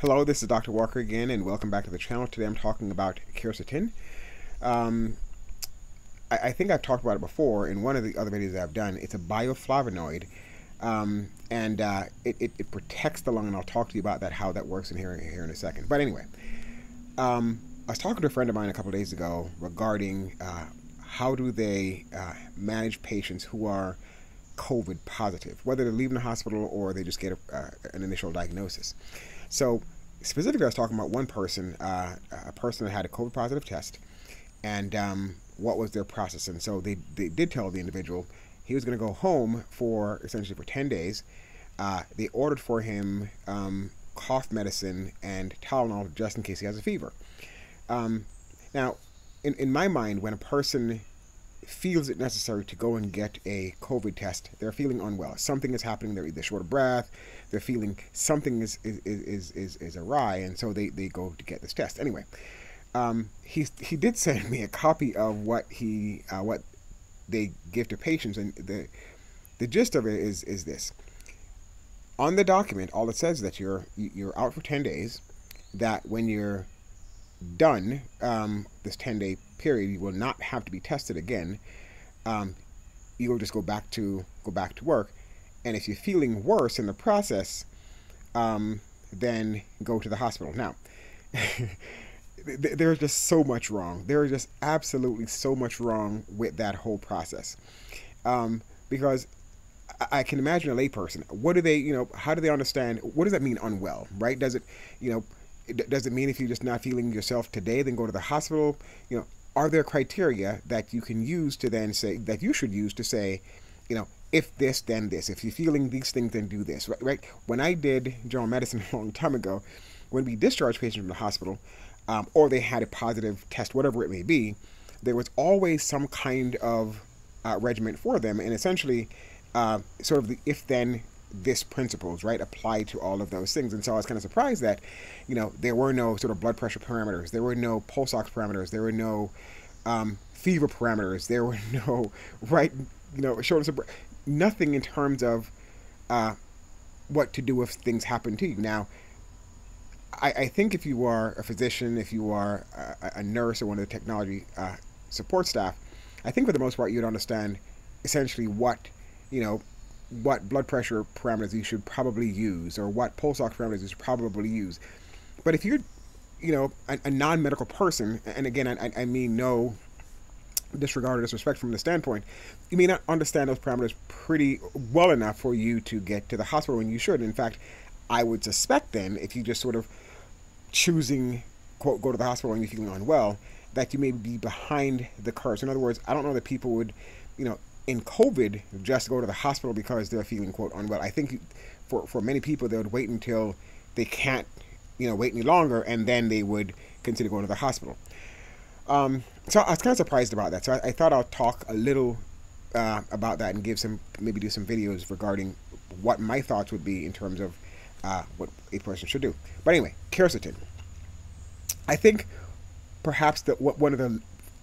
Hello, this is Dr. Walker again, and welcome back to the channel. Today I'm talking about quercetin. Um, I, I, think I've talked about it before in one of the other videos I've done. It's a bioflavonoid, um, and uh, it, it, it, protects the lung, and I'll talk to you about that, how that works in here, here in a second. But anyway, um, I was talking to a friend of mine a couple days ago regarding uh, how do they uh, manage patients who are COVID positive, whether they're leaving the hospital or they just get a, uh, an initial diagnosis. So specifically, I was talking about one person, uh, a person that had a COVID positive test, and um, what was their process. And so they, they did tell the individual he was going to go home for essentially for 10 days. Uh, they ordered for him um, cough medicine and Tylenol just in case he has a fever. Um, now, in, in my mind, when a person feels it necessary to go and get a COVID test, they're feeling unwell. Something is happening. They're either short of breath, they're feeling something is is, is, is, is awry, and so they, they go to get this test. Anyway, um, he, he did send me a copy of what he uh, what they give to patients, and the the gist of it is is this. On the document, all it says is that you're you're out for ten days. That when you're done um, this 10 day period, you will not have to be tested again. Um, you will just go back to go back to work, and if you're feeling worse in the process, um, then go to the hospital. Now, there's just so much wrong. There is just absolutely so much wrong with that whole process, um, because I can imagine a layperson. What do they, you know, how do they understand? What does that mean unwell, right? Does it, you know, does it mean if you're just not feeling yourself today, then go to the hospital? You know, are there criteria that you can use to then say that you should use to say, you know, if this, then this. If you're feeling these things, then do this. Right? right? When I did general medicine a long time ago, when we discharged patients from the hospital, um, or they had a positive test, whatever it may be, there was always some kind of uh, regimen for them, and essentially, uh, sort of the if-then this principles, right, apply to all of those things. And so I was kind of surprised that, you know, there were no sort of blood pressure parameters, there were no pulse ox parameters, there were no um, fever parameters, there were no, right, you know, shortness of nothing in terms of uh, what to do if things happen to you. Now, I, I think if you are a physician, if you are a, a nurse or one of the technology uh, support staff, I think for the most part you'd understand essentially what, you know, what blood pressure parameters you should probably use or what pulse ox parameters you should probably use. But if you're, you know, a, a non-medical person, and again, I, I mean no disregard or disrespect from the standpoint, you may not understand those parameters pretty well enough for you to get to the hospital when you should. In fact, I would suspect then, if you just sort of choosing, quote, go to the hospital when you're feeling unwell, that you may be behind the curve. So in other words, I don't know that people would, you know, in COVID just go to the hospital because they're feeling quote unwell. I think for for many people they would wait until they can't you know wait any longer and then they would consider going to the hospital. Um, so I was kind of surprised about that. So I, I thought I'll talk a little uh, about that and give some maybe do some videos regarding what my thoughts would be in terms of uh, what a person should do. But anyway, quercetin. I think perhaps that one of the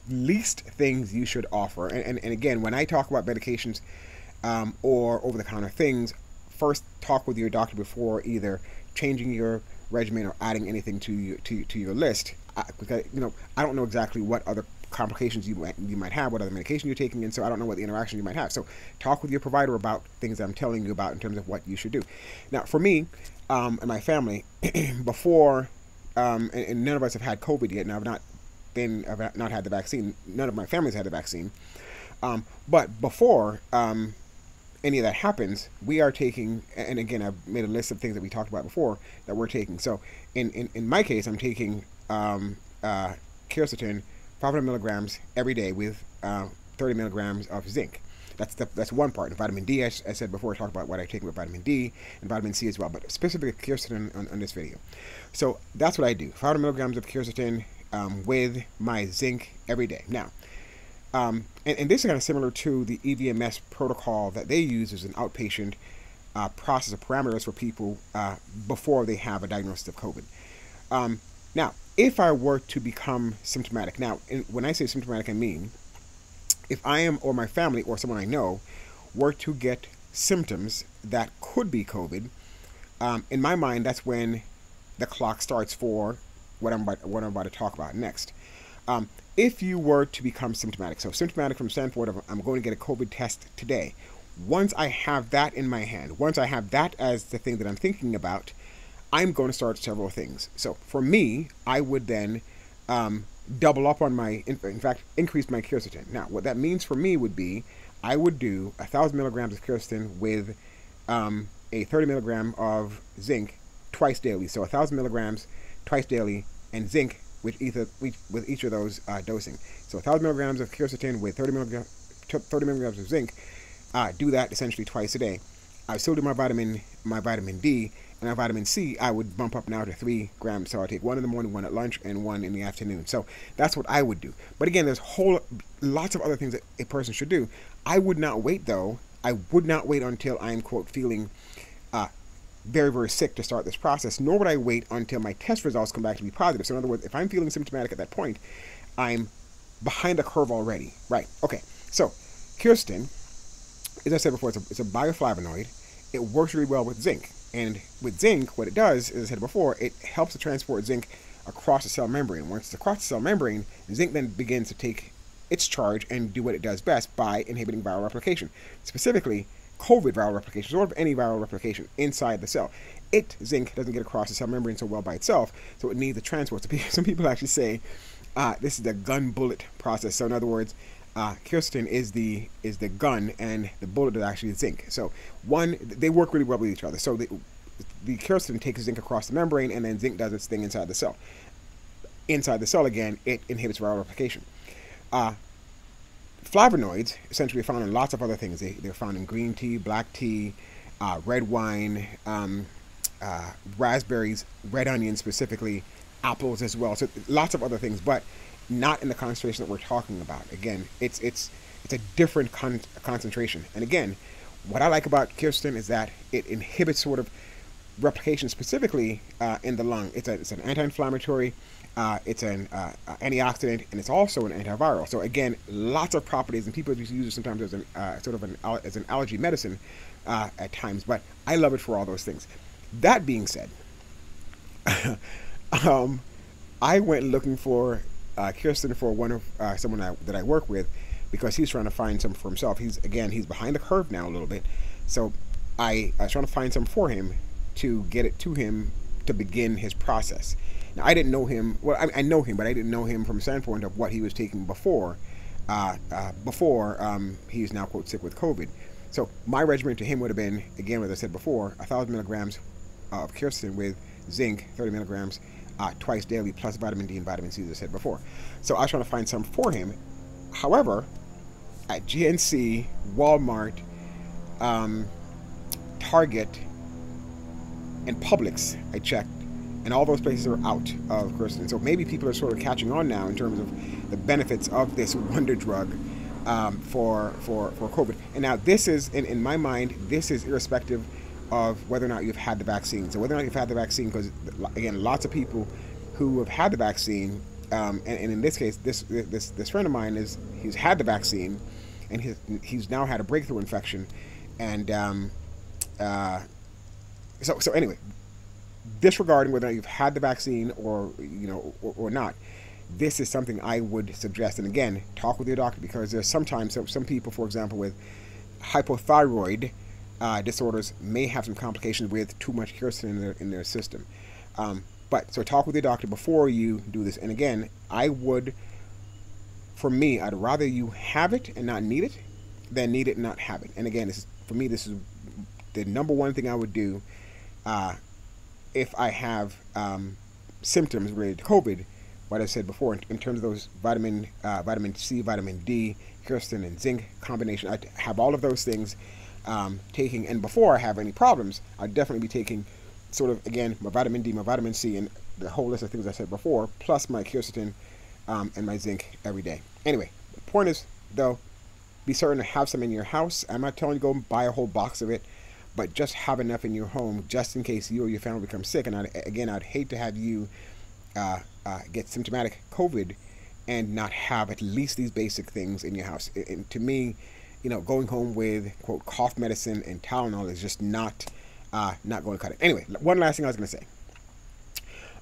least things you should offer. And, and, and again, when I talk about medications um, or over the counter things, first talk with your doctor before either changing your regimen or adding anything to your, to, to your list. I, because, you know, I don't know exactly what other complications you might, you might have, what other medication you're taking, and so I don't know what the interaction you might have. So talk with your provider about things I'm telling you about in terms of what you should do. Now, for me um, and my family, before, um, and, and, none of us have had COVID yet, and I've not been I've not had the vaccine. None of my family's had the vaccine. Um, but before um, any of that happens, we are taking, and again, I've made a list of things that we talked about before that we're taking. So in, in, in my case, I'm taking um, uh, quercetin, 500 milligrams every day with uh, 30 milligrams of zinc. That's the, that's one part. And vitamin D, as I said before, I talked about what I take with vitamin D and vitamin C as well, but specifically quercetin on, on this video. So that's what I do. 500 milligrams of quercetin um, with my zinc every day. Now, um, and, and, this is kind of similar to the EVMS protocol that they use as an outpatient uh, process of parameters for people uh, before they have a diagnosis of COVID. Um, now, if I were to become symptomatic, now, in, when I say symptomatic, I mean if I am, or my family, or someone I know, were to get symptoms that could be COVID, um, in my mind, that's when the clock starts for what I'm about, what I'm about to talk about next. Um, if you were to become symptomatic, so symptomatic from of I'm going to get a COVID test today. Once I have that in my hand, once I have that as the thing that I'm thinking about, I'm going to start several things. So for me, I would then um, double up on my, in, in, fact, increase my quercetin. Now, what that means for me would be I would do a thousand milligrams of quercetin with um, a 30 milligram of zinc twice daily. So a thousand milligrams twice daily, and zinc with either with each of those uh, dosing. So a thousand milligrams of quercetin with 30 milligrams 30 milligrams of zinc. Uh, do that essentially twice a day. I still do my vitamin my vitamin D and my vitamin C. I would bump up now to three grams. So I take one in the morning, one at lunch, and one in the afternoon. So that's what I would do. But again, there's whole lots of other things that a person should do. I would not wait though. I would not wait until I'm quote feeling uh, very very sick to start this process. Nor would I wait until my test results come back to be positive. So in other words, if I'm feeling symptomatic at that point, I'm behind the curve already. Right. Okay. So quercetin as I said before, it's a, it's a bioflavonoid. It works really well with zinc. And with zinc, what it does, as I said before, it helps to transport zinc across the cell membrane. Once it's across the cell membrane, zinc then begins to take its charge and do what it does best by inhibiting viral replication. Specifically, COVID viral replication, or any viral replication inside the cell. It, zinc, doesn't get across the cell membrane so well by itself, so it needs the transport. So some people actually say uh, this is the gun bullet process. So in other words, uh, quercetin is the is the gun and the bullet is actually zinc. So one, they work really well with each other. So the, the quercetin takes zinc across the membrane, and then zinc does its thing inside the cell. Inside the cell again, it inhibits viral replication. Uh, flavonoids essentially found in lots of other things. They, they're found in green tea, black tea, uh, red wine, um, uh, raspberries, red onions specifically, apples as well. So lots of other things, but not in the concentration that we're talking about. Again, it's it's it's a different con- concentration. And again, what I like about quercetin is that it inhibits sort of replication specifically uh, in the lung. It's, a, it's an anti-inflammatory, uh, it's an uh, antioxidant, and it's also an antiviral. So again, lots of properties, and people use it sometimes as an uh, sort of an as an allergy medicine uh, at times. But I love it for all those things. That being said, um, I went looking for uh, quercetin for one of uh, someone I, that I work with because he's trying to find some for himself. He's again he's behind the curve now a little bit, so I, I was trying to find some for him to get it to him to begin his process. Now I didn't know him. Well, I, I know him, but I didn't know him from standpoint of what he was taking before. Uh, uh, before um, he is now quote sick with COVID. So my regimen to him would have been again, as I said before, a thousand milligrams of quercetin with zinc, 30 milligrams, uh, twice daily, plus vitamin D and vitamin C, as I said before. So I was trying to find some for him. However, at GNC, Walmart, um, Target, and Publix, I checked, and all those places are out of quercetin. So maybe people are sort of catching on now in terms of the benefits of this wonder drug um, for for for COVID. And now this is, in, in my mind, this is irrespective of whether or not you've had the vaccine. So whether or not you've had the vaccine, because again, lots of people who have had the vaccine, um, and, and, in this case, this this this friend of mine is he's had the vaccine, and he's he's now had a breakthrough infection, and um, uh, so so anyway, disregarding whether you've had the vaccine or you know or, or not, this is something I would suggest. And again, talk with your doctor because there's sometimes some people, for example, with hypothyroid uh, disorders may have some complications with too much quercetin in their, in their system. Um, but so talk with your doctor before you do this. And again, I would, for me, I'd rather you have it and not need it than need it and not have it. And again, this is for me. This is the number one thing I would do uh, if I have um, symptoms related to COVID. What I said before, in, in terms of those vitamin, uh, vitamin C, vitamin D, quercetin, and zinc combination, I have all of those things um, taking, and before I have any problems, I'd definitely be taking sort of, again, my vitamin D, my vitamin C, and the whole list of things I said before, plus my quercetin um, and my zinc every day. Anyway, the point is, though, be certain to have some in your house. I'm not telling you go and buy a whole box of it, but just have enough in your home just in case you or your family become sick. And I'd, again, I'd hate to have you uh, uh, get symptomatic COVID and not have at least these basic things in your house. And to me, you know, going home with quote cough medicine and Tylenol is just not uh, not going to cut it. Anyway, one last thing I was going to say.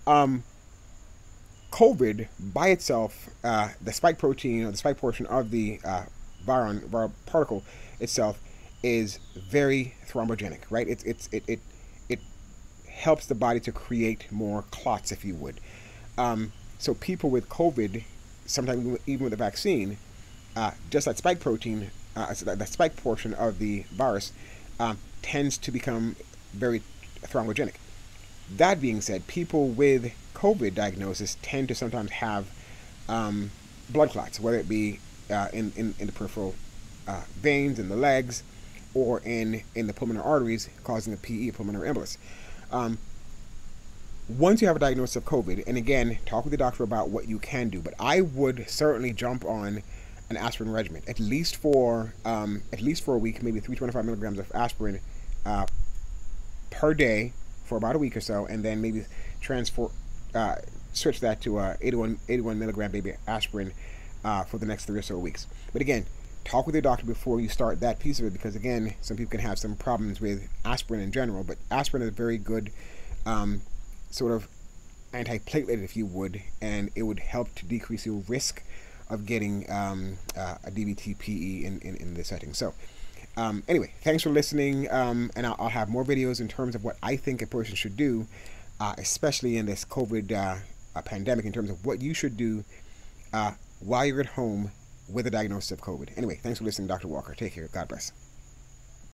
Um, COVID by itself, uh, the spike protein or the spike portion of the uh, virion, viral particle itself is very thrombogenic, right? It's it's it it it helps the body to create more clots, if you would. Um, so people with COVID, sometimes even with a vaccine, uh, just that spike protein, uh, so that, that spike portion of the virus, um, tends to become very thrombogenic. That being said, people with COVID diagnosis tend to sometimes have um, blood clots, whether it be uh, in, in, in, the peripheral uh, veins in the legs or in, in the pulmonary arteries, causing a PE, pulmonary embolus. Um, once you have a diagnosis of COVID, and again, talk with the doctor about what you can do, but I would certainly jump on an aspirin regimen, at least for um, at least for a week, maybe 325 milligrams of aspirin uh, per day for about a week or so, and then maybe transfer uh, switch that to uh, 81 81 milligram baby aspirin uh, for the next three or so weeks. But again, talk with your doctor before you start that piece of it because again, some people can have some problems with aspirin in general, but aspirin is a very good um, sort of antiplatelet, if you would, and it would help to decrease your risk of getting um, uh, a DVT PE in, in, in this setting. So. Um, anyway, thanks for listening, um, and I'll, I'll, have more videos in terms of what I think a person should do, uh, especially in this COVID uh, pandemic, in terms of what you should do uh, while you're at home with a diagnosis of COVID. Anyway, thanks for listening, Dr. Walker. Take care. God bless.